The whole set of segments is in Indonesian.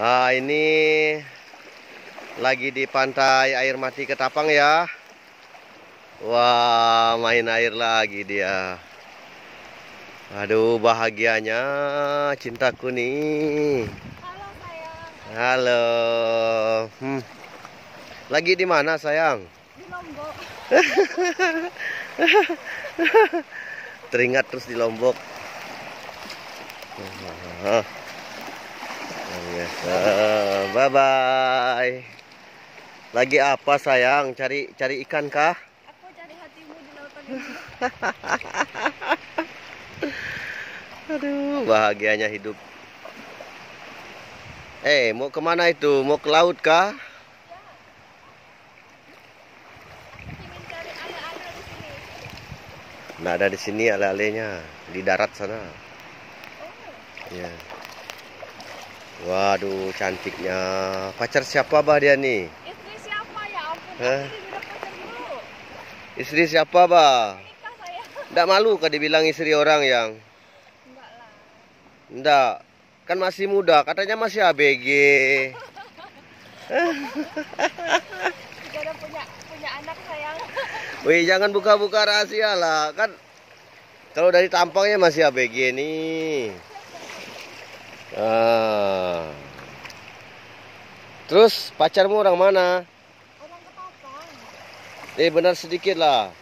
Ah, ini lagi di pantai air mati Ketapang ya. Wah, main air lagi dia. Aduh, bahagianya cintaku nih. Halo sayang, Halo. Hmm. Lagi di mana, sayang? di Lombok. Teringat terus di Lombok. Ah. Biasa. Bye bye. Lagi apa sayang? Cari cari ikan kah? Aku cari hatimu di lautan ini. Aduh, bahagianya hidup. Eh, mau ke mana itu? Mau ke laut kah? Nggak ada di sini ale-alenya, di darat sana. Oh, Ya. Waduh, cantiknya. Pacar siapa bah dia nih? istri siapa ya ampun? Hah? Istri siapa bah? Nggak malu kah dibilang istri orang yang? Enggak lah. Nggak. Kan masih muda, katanya masih ABG. Udah punya punya anak sayang. Wih, jangan buka-buka rahasia lah. Kan kalau dari tampangnya masih ABG nih. Ah. Terus pacarmu orang mana? Orang ketapang. Eh benar sedikit lah.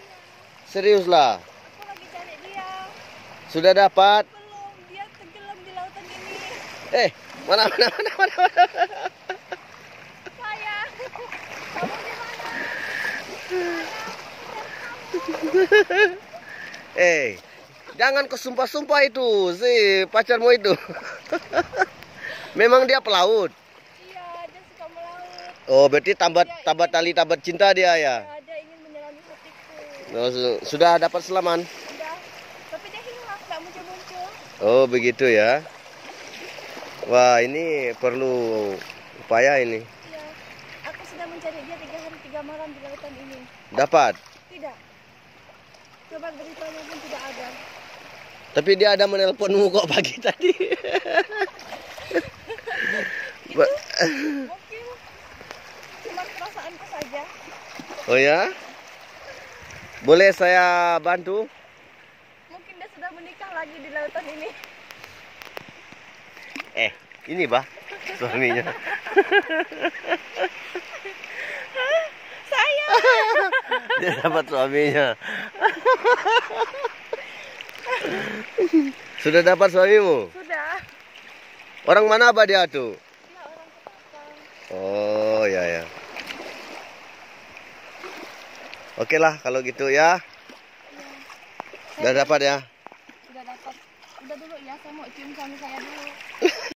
Serius lah. Aku lagi cari dia. Sudah dapat? Belum, dia tenggelam di lautan ini. Eh, mana mana mana mana. mana. Sayang. Kamu di mana? Eh, jangan kau sumpah-sumpah itu si pacarmu itu. Memang dia pelaut. Iya, dia suka melaut. Oh, berarti tambat tambat tali tambat cinta dia ya. Ya, dia ingin menyelami hatiku. Oh, su- sudah dapat selaman. Udah. Tapi dia hilang, nggak muncul-muncul. Oh, begitu ya. Wah, ini perlu upaya ini. Iya. Aku sudah mencari dia tiga hari tiga malam di lautan ini. Dapat. Tidak. Coba beritanya pun tidak ada. Tapi dia ada menelponmu kok pagi tadi. Mungkin cuma perasaanku saja. oh ya? Boleh saya bantu? Mungkin dia sudah menikah lagi di lautan ini. Eh, ini bah suaminya. Saya. Dia dapat suaminya. Sudah dapat suamimu? Sudah. Orang mana bah dia tuh? Dia orang ketapang. Oh ya ya. Oke lah kalau gitu ya. Iya. Udah dapat ya. Udah dapat. Udah dulu ya, saya mau cium suami saya dulu.